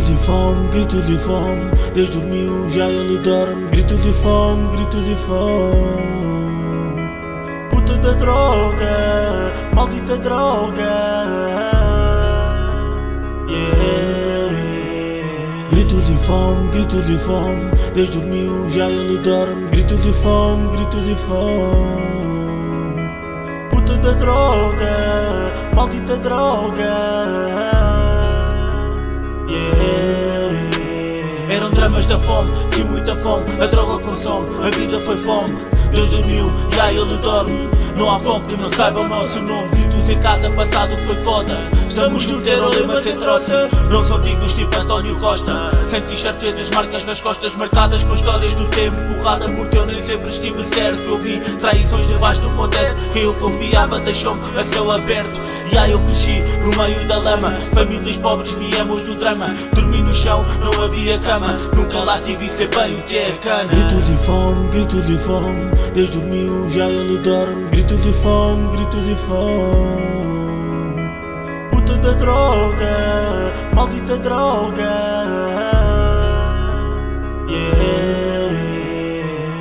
Grito de fome, grito de fome. Desde dormiu, já ele dorme. Grito de fome, grito de fome. Puta da droga Maldita droga. Grito de fome, grito de fome. Desde dormiu, já ele dorme. Grito de fome, grito de fome. Puta da droga Maldita droga Eram dramas da fome, sim muita fome. A droga consome, a vida foi fome. Deus dormiu aí ele dorme. Não há fome que não saiba o nosso nome em casa, passado foi foda. Estamos juntos, era o lema sem troça. Não são dignos tipo António Costa. Sem t-shirts as marcas nas costas Marcadas com histórias do tempo. Porrada porque eu nem sempre estive certo. Eu vi traições debaixo do meu teto eu confiava deixou-me a céu aberto. E aí eu cresci no meio da lama. Famílias pobres viemos do drama. Dormi no chão, não havia cama. Nunca lá tive ser bem o que é cana. Grito de fome, grito de fome. Desde dormiu, já ele dorme. Grito de fome, grito de fome Puta da droga Maldita droga. Yeah.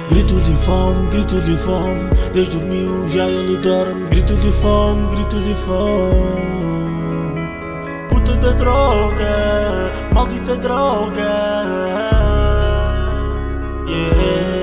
Grito de fome, grito de fome. Desde dormiu, já ele dorme. Grito de fome, grito de fome. Puta da droga Maldita droga. Yeah.